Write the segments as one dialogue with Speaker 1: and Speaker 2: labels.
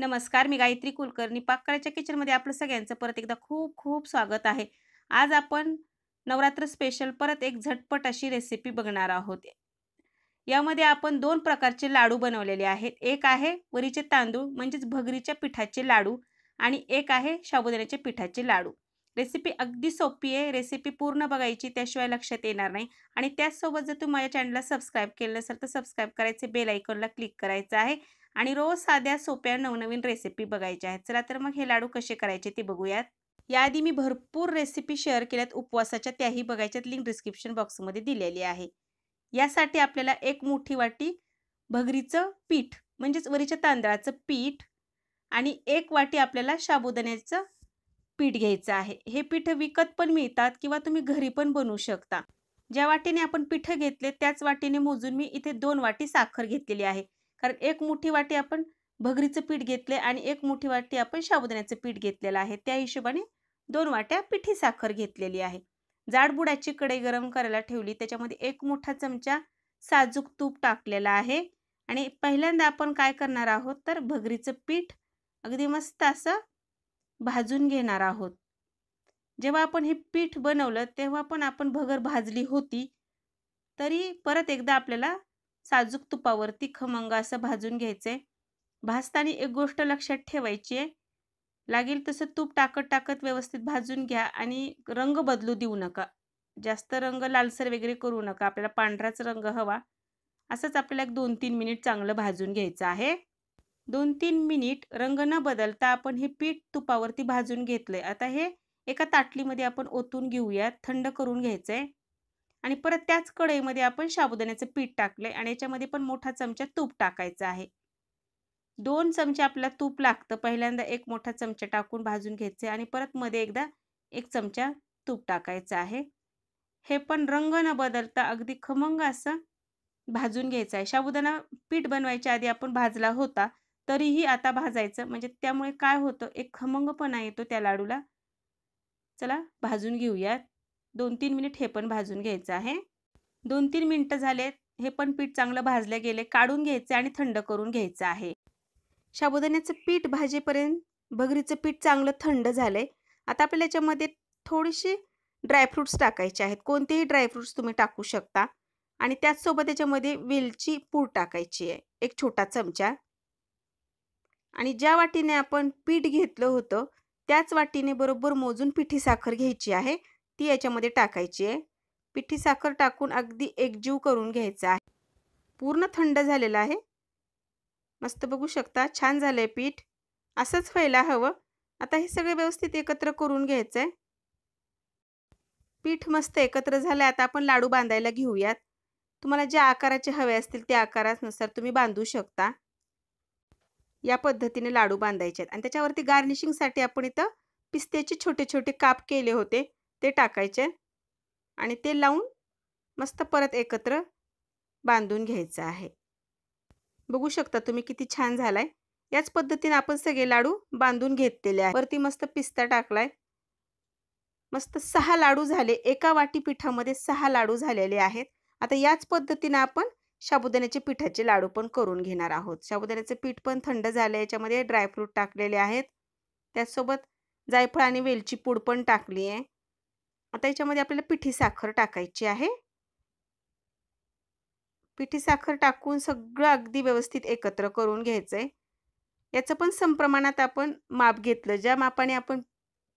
Speaker 1: नमस्कार मी गायत्री कुलकर्णी. पाककळ्याच्या किचनमध्ये आपलं सगळ्यांचं परत एकदा खूप खूप स्वागत आहे. आज आपण नवरात्र स्पेशल परत एक झटपट अशी रेसिपी बघणार आहोत. यामध्ये आपण दोन प्रकारचे लाडू बनवलेले आहेत. एक आहे वरीचे तांदूळ म्हणजेच भगरीच्या पिठाचे लाडू आणि एक आहे साबुदाण्याच्या पिठाचे लाडू. रेसिपी अगदी सोपी आहे. रेसिपी पूर्ण बघायची त्याशिवाय लक्षात येणार नाही. आणि त्याचसोबत जर तुम्ही माझ्या चॅनलला सबस्क्राईब केलं नसेल तर सबस्क्राईब करायचे बेल आयकॉनला क्लिक करायचं आहे. आणि रोज साध्या सोप्या नवनवीन रेसिपी बघायच्या आहेत. चला तर मग हे लाडू कसे करायचे ते बघूयात. याआधी मी भरपूर रेसिपी शेअर केल्यात. उपवासाच्या त्याही बघायच्यात. लिंक डिस्क्रिप्शन बॉक्समध्ये दिलेली आहे. यासाठी आपल्याला एक मोठी वाटी भगरीचं पीठ म्हणजेच वरीच्या तांदळाचं पीठ आणि एक वाटी आपल्याला साबुदाण्याचं पीठ घ्यायचं आहे. हे पीठ विकत पण मिळतात किंवा तुम्ही घरी पण बनवू शकता. ज्या वाटीने आपण पीठ घेतले त्याच वाटीने मोजून मी इथे दोन वाटी साखर घेतलेली आहे. कारण एक मोठी वाटी आपण भगरीचं पीठ घेतले आणि एक मोठी वाटी आपण साबुदाण्याचं पीठ घेतलेलं आहे. त्या हिशोबाने दोन वाट्या पिठी साखर घेतलेली आहे. जाडबुडाची कढई गरम करायला ठेवली. त्याच्यामध्ये एक मोठा चमचा साजूक तूप टाकलेला आहे. आणि पहिल्यांदा आपण काय करणार आहोत तर भगरीचं पीठ अगदी मस्त असं भाजून घेणार आहोत. जेव्हा आपण हे पीठ बनवलं तेव्हा पण आपण भगर भाजली होती तरी परत एकदा आपल्याला साजूक तुपावरती खमंग असं भाजून घ्यायचं. आहे भाजताना एक गोष्ट लक्षात ठेवायची आहे. लागेल तसं तूप टाकत टाकत व्यवस्थित भाजून घ्या आणि रंग बदलू देऊ नका. जास्त रंग लालसर वगैरे करू नका. आपल्याला पांढराच रंग हवा. असंच आपल्याला एक दोन तीन मिनिट चांगलं भाजून घ्यायचं आहे. दोन तीन मिनिट रंग न बदलता आपण हे पीठ तुपावरती भाजून घेतलंय. आता हे एका ताटलीमध्ये आपण ओतून घेऊयात. थंड करून घ्यायचं आहे आणि परत त्याच कढईमध्ये आपण साबुदाण्याचं पीठ टाकलंय आणि याच्यामध्ये पण मोठा चमचा तूप टाकायचा आहे. दोन चमचे आपल्याला तूप लागतं. पहिल्यांदा एक मोठा चमचा टाकून भाजून घ्यायचे आणि परत मध्ये एकदा एक चमचा तूप टाकायचं आहे. हे पण रंग न बदलता अगदी खमंग असं भाजून घ्यायचं आहे. साबुदाणा पीठ बनवायच्या आधी आपण भाजला होता तरीही आता भाजायचं म्हणजे त्यामुळे काय होतं? एक खमंगपणा येतो त्या लाडूला. चला भाजून घेऊयात. दोन तीन मिनिट हे पण भाजून घ्यायचं आहे. दोन तीन मिनटं झालेत हे पण पीठ चांगलं भाजले गेले काढून घ्यायचे आणि थंड करून घ्यायचं आहे. साबुदाण्याचं पीठ भाजेपर्यंत भगरीचं पीठ चांगलं थंड झालंय. आता आपल्याला याच्यामध्ये थोडीशी ड्रायफ्रूट्स टाकायचे आहेत. कोणतेही ड्रायफ्रूट्स तुम्ही टाकू शकता. आणि त्याचसोबत याच्यामध्ये वेलची पूड टाकायची आहे एक छोटा चमचा. आणि ज्या वाटीने आपण पीठ घेतलं होतं त्याच वाटीने बरोबर मोजून पिठी साखर घ्यायची आहे. ती याच्यामध्ये टाकायची आहे. पिठी साखर टाकून अगदी एकजीव करून घ्यायचा आहे. पूर्ण थंड झालेलं आहे. मस्त बघू शकता छान झालं आहे पीठ. असंच व्हायला हवं. आता हे सगळे व्यवस्थित एकत्र करून घ्यायचं आहे पीठ मस्त एकत्र झालं आता आपण लाडू बांधायला घेऊयात. तुम्हाला ज्या आकाराचे हवे असतील त्या आकारानुसार तुम्ही बांधू शकता. या पद्धतीने लाडू बांधायचे आहेत. आणि त्याच्यावरती गार्निशिंगसाठी आपण इथं पिस्त्याचे छोटे छोटे काप केले होते. ते टाकायचे आणि ते लावून मस्त परत एकत्र बांधून घ्यायचं आहे. बघू शकता तुम्ही किती छान झालाय. याच पद्धतीने आपण सगळे लाडू बांधून घेतलेले आहे वरती मस्त पिस्ता टाकलाय. मस्त सहा लाडू झाले. एका वाटी पिठामध्ये सहा लाडू झालेले आहेत. आता याच पद्धतीने आपण साबुदाण्याचे पिठाचे लाडू पण करून घेणार आहोत. साबुदाण्याचं पीठ पण थंड झालं याच्यामध्ये ड्रायफ्रूट टाकलेले आहेत. त्याचसोबत जायफळ आणि वेलची पूड पण टाकली आहे आता याच्यामध्ये आपल्याला पिठी साखर टाकायची आहे. पिठी साखर टाकून सगळं अगदी व्यवस्थित एकत्र करून घ्यायचं आहे याचं पण संप्रमाणात आपण माप घेतलं. ज्या मापाने आपण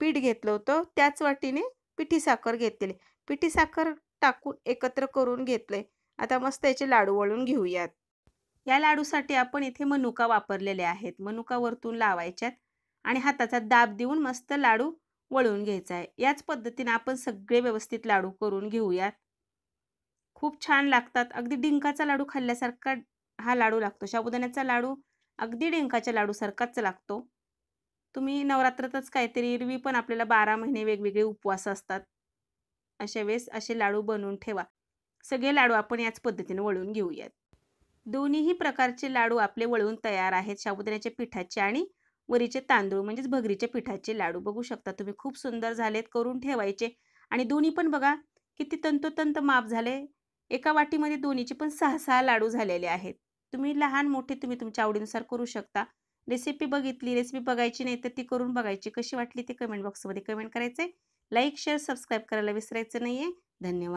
Speaker 1: पीठ घेतलं होतं त्याच वाटीने पिठी साखर घेतलेली. पिठी साखर टाकून एकत्र करून घेतलंय. आता मस्त याचे लाडू वळून घेऊयात. या लाडूसाठी आपण इथे मनुका वापरलेले आहेत. मनुका वरतून लावायच्यात आणि हाताचा दाब देऊन मस्त लाडू वळून घ्यायचा आहे. याच पद्धतीने आपण सगळे व्यवस्थित लाडू करून घेऊयात. खूप छान लागतात. अगदी डिंकाचा लाडू खाल्ल्यासारखा हा लाडू लागतो. साबुदाण्याचा लाडू अगदी डिंकाच्या लाडूसारखाच लागतो. तुम्ही नवरात्रातच काहीतरी एरवी पण आपल्याला बारा महिने वेगवेगळे उपवास असतात. अशा वेळेस असे लाडू बनवून ठेवा. सगळे लाडू आपण याच पद्धतीने वळून घेऊयात. दोन्हीही प्रकारचे लाडू आपले वळून तयार आहेत. साबुदाण्याच्या पिठाचे आणि वरीचे तांदूळ म्हणजेच भगरीच्या पिठाचे लाडू. बघू शकता तुम्ही खूप सुंदर झालेत करून ठेवायचे. आणि दोन्ही पण बघा किती तंतोतंत माप झाले. एका वाटीमध्ये दोन्हीचे पण सहा सहा लाडू झालेले आहेत. तुम्ही लहान मोठे तुम्ही तुमच्या आवडीनुसार करू शकता. रेसिपी बघितली रेसिपी बघायची नाही तर ती करून बघायची. कशी वाटली ते कमेंट बॉक्समध्ये कमेंट करायचं आहे लाईक शेअर सबस्क्राईब करायला विसरायचं नाही आहे धन्यवाद.